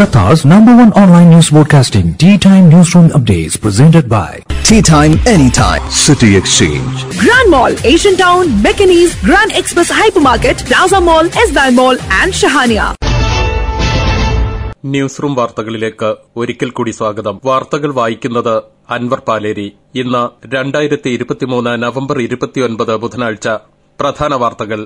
Qatar's number one online news broadcasting, Tea Time Newsroom Updates, presented by Tea time anytime. City Exchange. Grand Mall, Asian Town, Mechanis, Grand Express Hypermarket, Plaza Mall, Esdal Mall, and Shahania. News room വാർത്തകളിലേക്ക് ഒരിക്കൽ കൂടി സ്വാഗതം വാർത്തകൾ വായിക്കുന്നത് അൻവർ പാലേരി ഇന്ന് രണ്ടായിരത്തി ഇരുപത്തിമൂന്ന് November ഇരുപത്തിയൊൻപത് ബുധനാഴ്ച പ്രധാന വാർത്തകൾ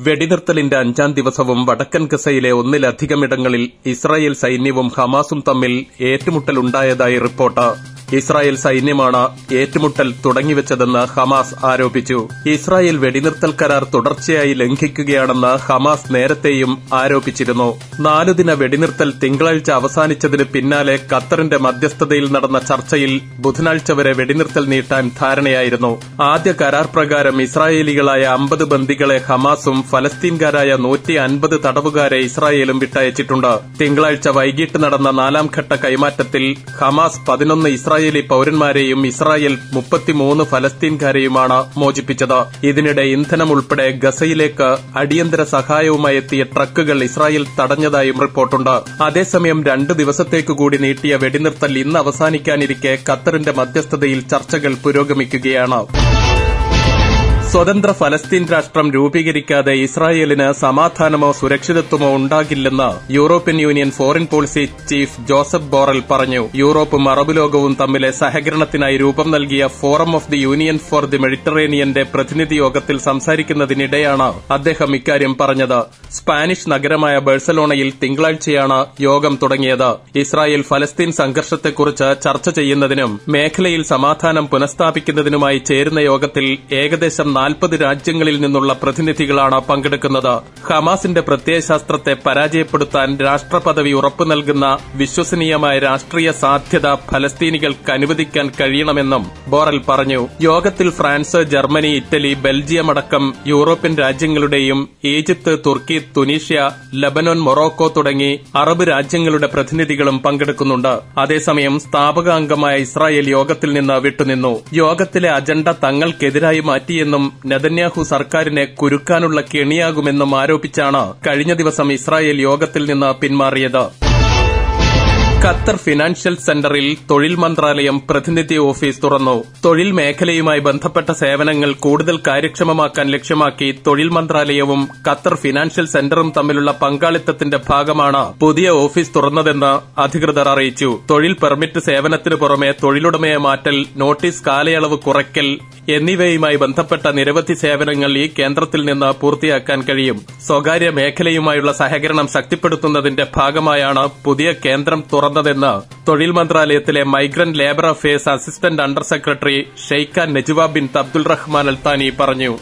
വെടിനിർത്തലിന്റെ അഞ്ചാം ദിവസവും വടക്കൻ ഗസയിലെ ഒന്നിലധികം ഇടങ്ങളിൽ ഇസ്രായേൽ സൈന്യവും ഹമാസും തമ്മിൽ ഏറ്റുമുട്ടലുണ്ടായതായി റിപ്പോർട്ട്. ഇസ്രായേൽ സൈന്യമാണ് ഏറ്റുമുട്ടൽ തുടങ്ങിവച്ചതെന്ന് ഹമാസ് ആരോപിച്ചു. ഇസ്രായേൽ വെടിനിർത്തൽ കരാർ തുടർച്ചയായി ലംഘിക്കുകയാണെന്ന് ഹമാസ് നേരത്തെയും ആരോപിച്ചിരുന്നു. നാലുദിന വെടിനിർത്തൽ തിങ്കളാഴ്ച അവസാനിച്ചതിന് പിന്നാലെ ഖത്തറിന്റെ മധ്യസ്ഥതയിൽ നടന്ന ചർച്ചയിൽ ബുധനാഴ്ച വരെ വെടിനിർത്തൽ നീട്ടാൻ ധാരണയായിരുന്നു. ആദ്യ കരാർ പ്രകാരം ഇസ്രായേലികളായ അമ്പത് ബന്ദികളെ ഹമാസും ഫലസ്തീൻകാരായ നൂറ്റി അൻപത് തടവുകാരെ ഇസ്രായേലും വിട്ടയച്ചിട്ടുണ്ട്. തിങ്കളാഴ്ച വൈകിട്ട് നടന്ന നാലാം ഘട്ട കൈമാറ്റത്തിൽ ഹമാസ് പതിനൊന്ന് ഇസ്രായേലി പൌരന്മാരെയും ഇസ്രായേൽ മുപ്പത്തിമൂന്ന് ഫലസ്തീൻകാരെയുമാണ് മോചിപ്പിച്ചത്. ഇതിനിടെ ഇന്ധനം ഉൾപ്പെടെ ഗസയിലേക്ക് അടിയന്തര സഹായവുമായി എത്തിയ ട്രക്കുകൾ ഇസ്രായേൽ തടഞ്ഞതായും റിപ്പോർട്ടുണ്ട്. അതേസമയം രണ്ടു ദിവസത്തേക്ക് കൂടി നീട്ടിയ വെടിനിർത്തൽ ഇന്ന് അവസാനിക്കാനിരിക്കെ ഖത്തറിന്റെ മധ്യസ്ഥതയിൽ ചർച്ചകൾ പുരോഗമിക്കുകയാണ്. സ്വതന്ത്ര ഫലസ്തീൻ രാഷ്ട്രം രൂപീകരിക്കാതെ ഇസ്രായേലിന് സമാധാനമോ സുരക്ഷിതത്വമോ ഉണ്ടാകില്ലെന്ന് European union foreign policy chief Josep Borrell പറഞ്ഞു. യൂറോപ്പും അറബ് ലോകവും തമ്മിലെ സഹകരണത്തിനായി രൂപം നൽകിയ forum of the union for the മെഡിറ്ററേനിയന്റെ പ്രതിനിധി യോഗത്തിൽ സംസാരിക്കുന്നതിനിടെയാണ് അദ്ദേഹം ഇക്കാര്യം പറഞ്ഞത്. സ്പാനിഷ് നഗരമായ ബഴ്സലോണയിൽ തിങ്കളാഴ്ചയാണ് യോഗം തുടങ്ങിയത്. ഇസ്രായേൽ ഫലസ്തീൻ സംഘർഷത്തെക്കുറിച്ച് ചർച്ച ചെയ്യുന്നതിനും മേഖലയിൽ സമാധാനം പുനഃസ്ഥാപിക്കുന്നതിനുമായി ചേരുന്ന യോഗത്തിൽ ഏകദേശം നാൽപ്പത് രാജ്യങ്ങളിൽ നിന്നുള്ള പ്രതിനിധികളാണ് പങ്കെടുക്കുന്നത്. ഹമാസിന്റെ പ്രത്യയശാസ്ത്രത്തെ പരാജയപ്പെടുത്താൻ രാഷ്ട്രപദവി ഉറപ്പു നൽകുന്ന വിശ്വസനീയമായ രാഷ്ട്രീയ സാധ്യത ഫലസ്തീനികൾക്ക് അനുവദിക്കാൻ കഴിയണമെന്നും ബോറൽ പറഞ്ഞു. യോഗത്തിൽ ഫ്രാൻസ് ജർമ്മനി ഇറ്റലി ബെൽജിയം അടക്കം യൂറോപ്യൻ രാജ്യങ്ങളുടെയും ഈജിപ്ത് തുർക്കി തുനീഷ്യ ലബനോൻ മൊറോക്കോ തുടങ്ങി അറബ് രാജ്യങ്ങളുടെ പ്രതിനിധികളും പങ്കെടുക്കുന്നുണ്ട്. അതേസമയം സ്ഥാപകാംഗമായ ഇസ്രായേൽ യോഗത്തിൽ നിന്ന് വിട്ടുനിന്നു. യോഗത്തിലെ അജണ്ട തങ്ങൾക്കെതിരായി മാറ്റിയെന്നും നെതന്യാഹു സർക്കാരിനെ കുരുക്കാനുള്ള കെണിയാകുമെന്നും ആരോപിച്ചാണ് കഴിഞ്ഞ ദിവസം ഇസ്രായേൽ യോഗത്തിൽ നിന്ന് പിന്മാറിയത്. ഖത്തർ ഫിനാൻഷ്യൽ സെന്ററിൽ തൊഴിൽ മന്ത്രാലയം പ്രതിനിധി ഓഫീസ് തുറന്നു. തൊഴിൽ മേഖലയുമായി ബന്ധപ്പെട്ട സേവനങ്ങൾ കൂടുതൽ കാര്യക്ഷമമാക്കാൻ ലക്ഷ്യമാക്കി തൊഴിൽ മന്ത്രാലയവും ഖത്തർ ഫിനാൻഷ്യൽ സെന്ററും തമ്മിലുള്ള പങ്കാളിത്തത്തിന്റെ ഭാഗമാണ് പുതിയ ഓഫീസ് തുറന്നതെന്ന് അധികൃതർ അറിയിച്ചു. തൊഴിൽ പെർമിറ്റ് സേവനത്തിനു പുറമെ തൊഴിലുടമയെ മാറ്റൽ നോട്ടീസ് കാലയളവ് കുറയ്ക്കൽ എന്നിവയുമായി ബന്ധപ്പെട്ട നിരവധി സേവനങ്ങൾ ഈ കേന്ദ്രത്തിൽ നിന്ന് പൂർത്തിയാക്കാൻ കഴിയും. സ്വകാര്യ മേഖലയുമായുള്ള സഹകരണം ശക്തിപ്പെടുത്തുന്നതിന്റെ ഭാഗമായാണ് പുതിയ കേന്ദ്രം തുറന്നതെന്ന് തൊഴിൽ മന്ത്രാലയത്തിലെ migrant labour affairs assistant under secretary Sheikha Najwa bin Abdul Rahman Al Thani പറഞ്ഞു.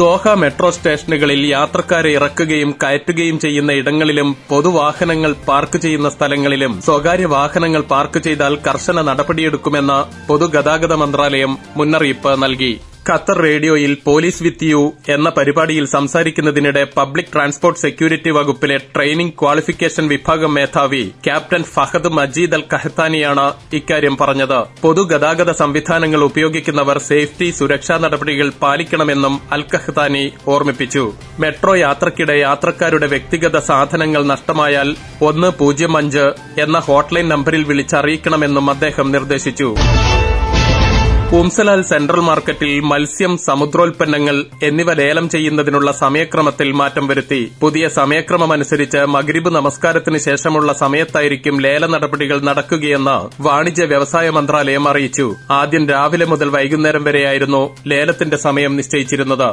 ദോഹ മെട്രോ സ്റ്റേഷനുകളിൽ യാത്രക്കാരെ ഇറക്കുകയും കയറ്റുകയും ചെയ്യുന്ന ഇടങ്ങളിലും പൊതുവാഹനങ്ങൾ പാർക്ക് ചെയ്യുന്ന സ്ഥലങ്ങളിലും സ്വകാര്യ വാഹനങ്ങൾ പാർക്ക് ചെയ്താൽ കർശന നടപടിയെടുക്കുമെന്ന് പൊതുഗതാഗത മന്ത്രാലയം മുന്നറിയിപ്പ് നൽകി. ഖത്തർ റേഡിയോയിൽ പോലീസ് വിത്ത് യു എന്ന പരിപാടിയിൽ സംസാരിക്കുന്നതിനിടെ പബ്ലിക് ട്രാൻസ്പോർട്ട് സെക്യൂരിറ്റി വകുപ്പിലെ ട്രെയിനിംഗ് ക്വാളിഫിക്കേഷൻ വിഭാഗം മേധാവി ക്യാപ്റ്റൻ ഫഹദ് മജീദ് അൽ കഹത്താനിയാണ് ഇക്കാര്യം പറഞ്ഞത്. പൊതുഗതാഗത സംവിധാനങ്ങൾ ഉപയോഗിക്കുന്നവർ സേഫ്റ്റി സുരക്ഷാ നടപടികൾ പാലിക്കണമെന്നും അൽ കഹത്താനി ഓർമ്മിപ്പിച്ചു. മെട്രോ യാത്രക്കിടെ യാത്രക്കാരുടെ വ്യക്തിഗത സാധനങ്ങൾ നഷ്ടമായാൽ ഒന്ന് പൂജ്യം അഞ്ച് എന്ന ഹോട്ട്ലൈൻ നമ്പറിൽ വിളിച്ചറിയിക്കണമെന്നും അദ്ദേഹം നിർദ്ദേശിച്ചു. പൂംസലാൽ സെൻട്രൽ മാർക്കറ്റിൽ മത്സ്യം സമുദ്രോൽപ്പന്നങ്ങൾ എന്നിവ ലേലം ചെയ്യുന്നതിനുള്ള സമയക്രമത്തിൽ മാറ്റം വരുത്തി. പുതിയ സമയക്രമമനുസരിച്ച് മഗ്രിബ് നമസ്കാരത്തിന് ശേഷമുള്ള സമയത്തായിരിക്കും ലേല നടപടികൾ നടക്കുകയെന്ന് വാണിജ്യ വ്യവസായ മന്ത്രാലയം അറിയിച്ചു. ആദ്യം രാവിലെ മുതൽ വൈകുന്നേരം വരെയായിരുന്നു ലേലത്തിന്റെ സമയം നിശ്ചയിച്ചിരുന്നത്.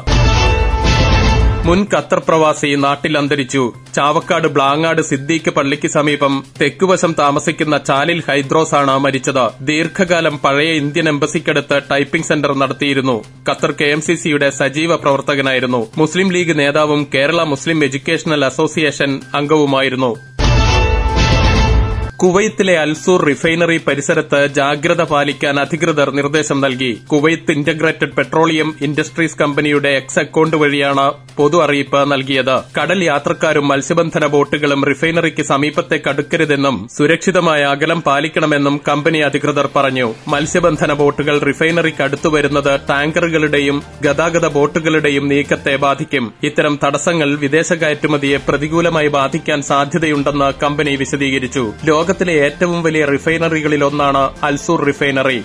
മുൻ ഖത്തർ പ്രവാസി നാട്ടിൽ അന്തരിച്ചു. ചാവക്കാട് ബ്ലാങ്ങാട് സിദ്ദീഖ് പള്ളിക്ക് സമീപം തെക്കുവശം താമസിക്കുന്ന ചാലിൽ ഹൈദ്രോസാണ് മരിച്ചത്. ദീർഘകാലം പഴയ ഇന്ത്യൻ എംബസിക്കടുത്ത് ടൈപ്പിംഗ് സെന്റർ നടത്തിയിരുന്നു. ഖത്തർ കെ എം സി സിയുടെ സജീവ പ്രവർത്തകനായിരുന്നു. മുസ്ലിം ലീഗ് നേതാവും കേരള മുസ്ലിം എഡ്യൂക്കേഷണൽ അസോസിയേഷൻ അംഗവുമായിരുന്നു. കുവൈത്തിലെ അൽസൂർ റിഫൈനറി പരിസരത്ത് ജാഗ്രത പാലിക്കാൻ അധികൃതർ നിർദ്ദേശം നൽകി. കുവൈത്ത് ഇന്റഗ്രേറ്റഡ് പെട്രോളിയം ഇൻഡസ്ട്രീസ് കമ്പനിയുടെ എക്സ് അക്കൌണ്ട് വഴിയാണ് പൊതു അറിയിപ്പ് നൽകിയത്. കടൽ യാത്രക്കാരും മത്സ്യബന്ധന ബോട്ടുകളും റിഫൈനറിക്ക് സമീപത്തെ കടുക്കരുതെന്നും സുരക്ഷിതമായ അകലം പാലിക്കണമെന്നും കമ്പനി അധികൃതർ പറഞ്ഞു. മത്സ്യബന്ധന ബോട്ടുകൾ റിഫൈനറിക്ക് അടുത്തു വരുന്നത് ടാങ്കറുകളുടെയും ഗതാഗത ബോട്ടുകളുടെയും നീക്കത്തെ ബാധിക്കും. ഇത്തരം തടസ്സങ്ങൾ വിദേശ കയറ്റുമതിയെ പ്രതികൂലമായി ബാധിക്കാൻ സാധ്യതയുണ്ടെന്ന് കമ്പനി വിശദീകരിച്ചു. ലോകത്തിലെ ഏറ്റവും വലിയ റിഫൈനറികളിലൊന്നാണ് അൽസൂർ റിഫൈനറി.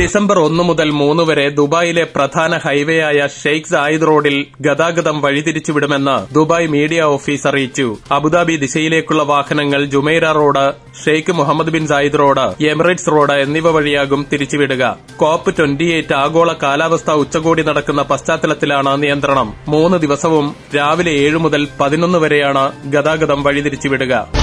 ഡിസംബർ ഒന്ന് മുതൽ മൂന്ന് വരെ ദുബായിലെ പ്രധാന ഹൈവേയായ ഷെയ്ഖ് സായിദ് റോഡിൽ ഗതാഗതം വഴിതിരിച്ചുവിടുമെന്ന് ദുബായ് മീഡിയ ഓഫീസ് അറിയിച്ചു. അബുദാബി ദിശയിലേക്കുള്ള വാഹനങ്ങൾ Jumeirah road Sheikh Mohammed bin Zayed road Emirates road എന്നിവ വഴിയാകും തിരിച്ചുവിടുക. കോപ്പ് ട്വന്റിയെയ്റ്റ് ആഗോള കാലാവസ്ഥാ ഉച്ചകോടി നടക്കുന്ന പശ്ചാത്തലത്തിലാണ് നിയന്ത്രണം. മൂന്ന് ദിവസവും രാവിലെ ഏഴ് മുതൽ പതിനൊന്ന് വരെയാണ് ഗതാഗതം വഴിതിരിച്ചുവിടുക.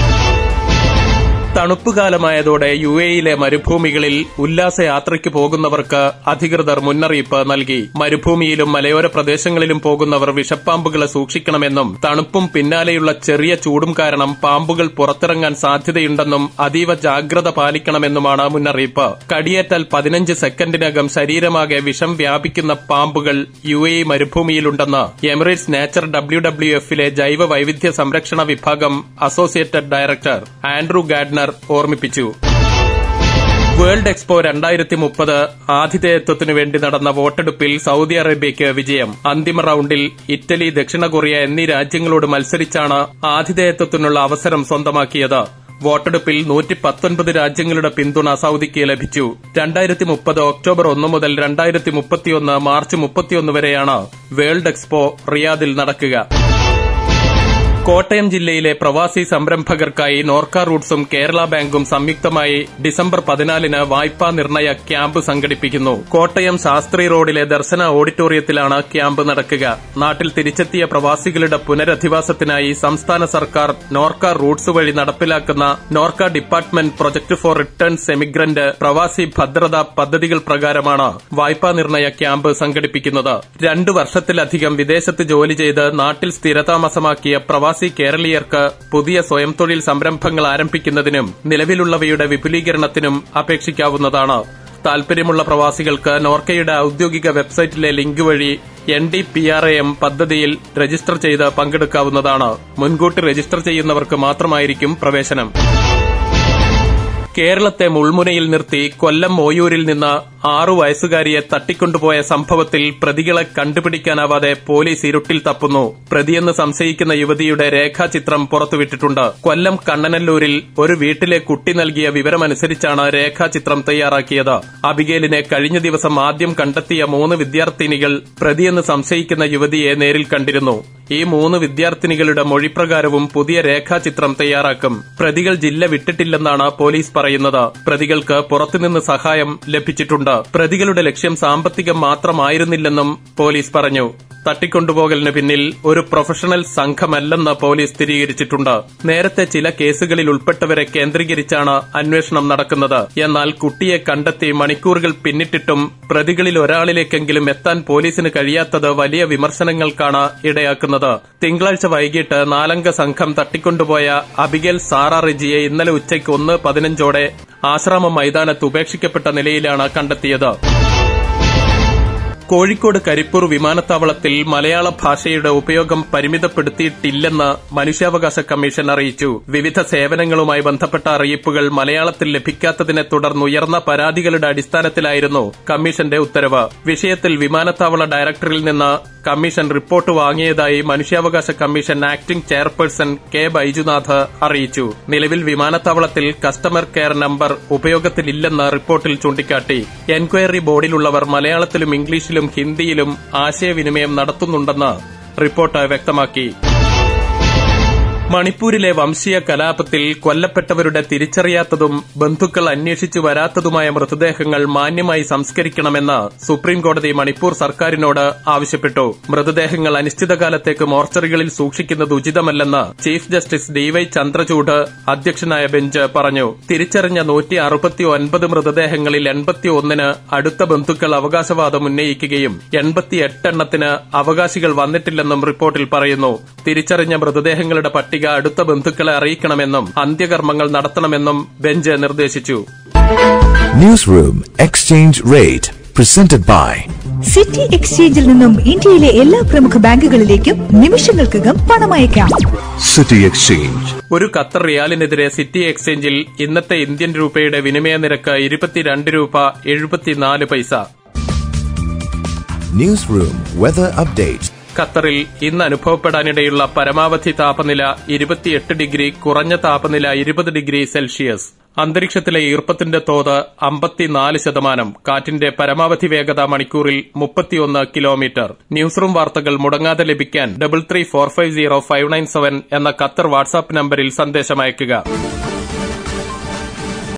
തണുപ്പുകാലമായതോടെ യു എയിലെ മരുഭൂമികളിൽ ഉല്ലാസയാത്രയ്ക്ക് പോകുന്നവർക്ക് അധികൃതർ മുന്നറിയിപ്പ് നൽകി. മരുഭൂമിയിലും മലയോര പ്രദേശങ്ങളിലും പോകുന്നവർ വിഷപ്പാമ്പുകളെ സൂക്ഷിക്കണമെന്നും തണുപ്പും പിന്നാലെയുള്ള ചെറിയ ചൂടും കാരണം പാമ്പുകൾ പുറത്തിറങ്ങാൻ സാധ്യതയുണ്ടെന്നും അതീവ ജാഗ്രത പാലിക്കണമെന്നുമാണ് മുന്നറിയിപ്പ്. കടിയേറ്റാൽ പതിനഞ്ച് സെക്കൻഡിനകം ശരീരമാകെ വിഷം വ്യാപിക്കുന്ന പാമ്പുകൾ യു എ മരുഭൂമിയിലുണ്ടെന്ന് എമിറേറ്റ്സ് നേച്ചർ ഡബ്ല്യു ഡബ്ല്യു എഫിലെ ജൈവ വൈവിധ്യ സംരക്ഷണ വിഭാഗം അസോസിയേറ്റഡ് ഡയറക്ടർ ആൻഡ്രൂ ഗാഡ്നർ ഓർമ്മിപ്പിച്ചു. വേൾഡ് എക്സ്പോ രണ്ടായിരത്തി മുപ്പത് ആതിഥേയത്വത്തിനു വേണ്ടി നടന്ന വോട്ടെടുപ്പിൽ സൌദി അറേബ്യയ്ക്ക് വിജയം. അന്തിമ റൌണ്ടിൽ ഇറ്റലി ദക്ഷിണ കൊറിയ എന്നീ രാജ്യങ്ങളോട് മത്സരിച്ചാണ് ആതിഥേയത്വത്തിനുള്ള അവസരം സ്വന്തമാക്കിയത്. വോട്ടെടുപ്പിൽ നൂറ്റി പത്തൊൻപത് രാജ്യങ്ങളുടെ പിന്തുണ സൌദിക്ക് ലഭിച്ചു. രണ്ടായിരത്തി മുപ്പത് ഒക്ടോബർ ഒന്ന് മുതൽ രണ്ടായിരത്തി മുപ്പത്തിയൊന്ന് മാർച്ച് മുപ്പത്തിയൊന്ന് വരെയാണ് വേൾഡ് എക്സ്പോ റിയാദിൽ നടക്കുക. കോട്ടയം ജില്ലയിലെ പ്രവാസി സംരംഭകർക്കായി നോർക്ക റൂട്ട്സും കേരള ബാങ്കും സംയുക്തമായി ഡിസംബർ പതിനാലിന് വായ്പാ നിർണയ ക്യാമ്പ് സംഘടിപ്പിക്കുന്നു. കോട്ടയം ശാസ്ത്രി റോഡിലെ ദർശന ഓഡിറ്റോറിയത്തിലാണ് ക്യാമ്പ് നടക്കുക. നാട്ടിൽ തിരിച്ചെത്തിയ പ്രവാസികളുടെ പുനരധിവാസത്തിനായി സംസ്ഥാന സർക്കാർ നോർക്ക റൂട്ട്സ് വഴി നടപ്പിലാക്കുന്ന Norka department project for returns emigrant പ്രവാസി ഭദ്രത പദ്ധതികൾ പ്രകാരമാണ് വായ്പാ നിർണയ ക്യാമ്പ് സംഘടിപ്പിക്കുന്നത്. രണ്ടു വർഷത്തിലധികം വിദേശത്ത് ജോലി ചെയ്ത് നാട്ടിൽ സ്ഥിരതാമസമാക്കിയ പ്രവാസി കേരളീയർക്ക് പുതിയ സ്വയം തൊഴിൽ സംരംഭങ്ങൾ ആരംഭിക്കുന്നതിനും നിലവിലുള്ളവയുടെ വിപുലീകരണത്തിനും അപേക്ഷിക്കാവുന്നതാണ്. താൽപര്യമുള്ള പ്രവാസികൾക്ക് നോർക്കയുടെ ഔദ്യോഗിക വെബ്സൈറ്റിലെ ലിങ്ക് വഴി N D P R E M പദ്ധതിയിൽ രജിസ്റ്റർ ചെയ്ത് പങ്കെടുക്കാവുന്നതാണ്. മുൻകൂട്ടി രജിസ്റ്റർ ചെയ്യുന്നവർക്ക് മാത്രമായിരിക്കും പ്രവേശനം. കേരളത്തെ മുൾമുനയിൽ നിർത്തി കൊല്ലം ഓയൂരിൽ നിന്ന് ആറു വയസ്സുകാരിയെ തട്ടിക്കൊണ്ടുപോയ സംഭവത്തിൽ പ്രതികളെ കണ്ടുപിടിക്കാനാവാതെ പോലീസ് ഇരുട്ടിൽ തപ്പുന്നു. പ്രതിയെന്ന് സംശയിക്കുന്ന യുവതിയുടെ രേഖാചിത്രം പുറത്തുവിട്ടിട്ടുണ്ട്. കൊല്ലം കണ്ണനല്ലൂരിൽ ഒരു വീട്ടിലെ കുട്ടി നൽകിയ വിവരമനുസരിച്ചാണ് രേഖാചിത്രം തയ്യാറാക്കിയത്. അബിഗേലിനെ കഴിഞ്ഞ ദിവസം ആദ്യം കണ്ടെത്തിയ മൂന്ന് വിദ്യാർത്ഥിനികൾ പ്രതിയെന്ന് സംശയിക്കുന്ന യുവതിയെ നേരിൽ കണ്ടിരുന്നു. ഈ മൂന്ന് വിദ്യാർത്ഥിനികളുടെ മൊഴിപ്രകാരവും പുതിയ രേഖാചിത്രം തയ്യാറാക്കും. പ്രതികൾ ജില്ല വിട്ടിട്ടില്ലെന്നാണ് പോലീസ് പറയുന്നത്. പ്രതികൾക്ക് പുറത്തുനിന്ന് സഹായം ലഭിച്ചിട്ടുണ്ട്. പ്രതികളുടെ ലക്ഷ്യം സാമ്പത്തികം മാത്രമായിരുന്നില്ലെന്നും പോലീസ് പറഞ്ഞു. തട്ടിക്കൊണ്ടുപോകലിന് പിന്നിൽ ഒരു പ്രൊഫഷണൽ സംഘമല്ലെന്ന് പോലീസ് സ്ഥിരീകരിച്ചിട്ടുണ്ട്. നേരത്തെ ചില കേസുകളിൽ ഉൾപ്പെട്ടവരെ കേന്ദ്രീകരിച്ചാണ് അന്വേഷണം നടക്കുന്നത്. എന്നാൽ കുട്ടിയെ കണ്ടെത്തി മണിക്കൂറുകൾ പിന്നിട്ടിട്ടും പ്രതികളിൽ ഒരാളിലേക്കെങ്കിലും എത്താൻ പോലീസിന് കഴിയാത്തത് വലിയ വിമർശനങ്ങൾക്കാണ് ഇടയാക്കുന്നത്. തിങ്കളാഴ്ച വൈകിട്ട് നാലംഗ സംഘം തട്ടിക്കൊണ്ടുപോയ അബിഗൽ സാറ റിജിയെ ഇന്നലെ ഉച്ചയ്ക്ക് ഒന്ന് പതിനഞ്ചോടെ ആശ്രാമം മൈതാനത്ത് ഉപേക്ഷിക്കപ്പെട്ട നിലയിലാണ് കണ്ടെത്തിയത്. കോഴിക്കോട് കരിപ്പൂർ വിമാനത്താവളത്തിൽ മലയാള ഭാഷയുടെ ഉപയോഗം പരിമിതപ്പെടുത്തിയിട്ടില്ലെന്ന് മനുഷ്യാവകാശ കമ്മീഷൻ അറിയിച്ചു. വിവിധ സേവനങ്ങളുമായി ബന്ധപ്പെട്ട അറിയിപ്പുകൾ മലയാളത്തിൽ ലഭിക്കാത്തതിനെ തുടർന്ന് ഉയർന്ന പരാതികളുടെ അടിസ്ഥാനത്തിലായിരുന്നു കമ്മീഷന്റെ ഉത്തരവ്. വിഷയത്തിൽ വിമാനത്താവള ഡയറക്ടറിൽ നിന്ന് കമ്മീഷൻ റിപ്പോർട്ട് വാങ്ങിയതായി മനുഷ്യാവകാശ commission acting chairperson K Baijunath അറിയിച്ചു. നിലവിൽ വിമാനത്താവളത്തിൽ കസ്റ്റമർ കെയർ നമ്പർ ഉപയോഗത്തിലില്ലെന്ന് റിപ്പോർട്ടിൽ ചൂണ്ടിക്കാട്ടി. എൻക്വയറി ബോർഡിലുള്ളവർ മലയാളത്തിലും ഇംഗ്ലീഷിലും ഹിന്ദിയിലും ആശയവിനിമയം നടത്തുന്നുണ്ടെന്ന് റിപ്പോർട്ട് വ്യക്തമാക്കി. മണിപ്പൂരിലെ വംശീയ കലാപത്തിൽ കൊല്ലപ്പെട്ടവരുടെ തിരിച്ചറിയാത്തതും ബന്ധുക്കൾ അന്വേഷിച്ചു വരാത്തതുമായ മൃതദേഹങ്ങൾ മാന്യമായി സംസ്കരിക്കണമെന്ന് സുപ്രീംകോടതി മണിപ്പൂർ സർക്കാരിനോട് ആവശ്യപ്പെട്ടു. മൃതദേഹങ്ങൾ അനിശ്ചിതകാലത്തേക്ക് മോർച്ചറികളിൽ സൂക്ഷിക്കുന്നത് ഉചിതമല്ലെന്ന് chief justice D Y Chandrachud അധ്യക്ഷനായ ബെഞ്ച് പറഞ്ഞു. തിരിച്ചറിഞ്ഞ നൂറ്റി അറുപത്തി ഒൻപത് മൃതദേഹങ്ങളിൽ എൺപത്തിയൊന്നിന് അടുത്ത ബന്ധുക്കൾ അവകാശവാദം ഉന്നയിക്കുകയും എൺപത്തിയെട്ട് എണ്ണത്തിന് അവകാശികൾ വന്നിട്ടില്ലെന്നും റിപ്പോർട്ടിൽ പറയുന്നു. തിരിച്ചറിഞ്ഞ മൃതദേഹങ്ങളുടെ പട്ടിക പട്ടിക അടുത്ത ബന്ധുക്കളെ അറിയിക്കണമെന്നും അന്ത്യകർമ്മങ്ങൾ നടത്തണമെന്നും ബെഞ്ച് നിർദ്ദേശിച്ചു. Room exchange rate presented by city എക്സ്ചേഞ്ചിൽ നിന്നും ഇന്ത്യയിലെ എല്ലാ പ്രമുഖ ബാങ്കുകളിലേക്കും നിമിഷങ്ങൾക്കകം പണമയക്കാം സിറ്റി എക്സ്ചേഞ്ച് ഒരു ഖത്തർ റിയാലിനെതിരെ സിറ്റി എക്സ്ചേഞ്ചിൽ ഇന്നത്തെ ഇന്ത്യൻ രൂപയുടെ വിനിമയ നിരക്ക് ഇരുപത്തിരണ്ട് രൂപ എഴുപത്തിനാല് പൈസ. News room weather Update. ഖത്തറിൽ ഇന്ന് അനുഭവപ്പെടാനിടയുള്ള പരമാവധി താപനില ഇരുപത്തിയെട്ട് ഡിഗ്രി കുറഞ്ഞ താപനില ഇരുപത് ഡിഗ്രി സെൽഷ്യസ്. അന്തരീക്ഷത്തിലെ ഈർപ്പത്തിന്റെ തോത് അമ്പത്തിനാല് ശതമാനം. കാറ്റിന്റെ പരമാവധി വേഗത മണിക്കൂറിൽ മുപ്പത്തിയൊന്ന് കിലോമീറ്റർ. ന്യൂസ് റൂം വാർത്തകൾ മുടങ്ങാതെ ലഭിക്കാൻ double three four five zero five nine seven എന്ന ഖത്തർ വാട്സാപ്പ് നമ്പറിൽ സന്ദേശമയയ്ക്കുക.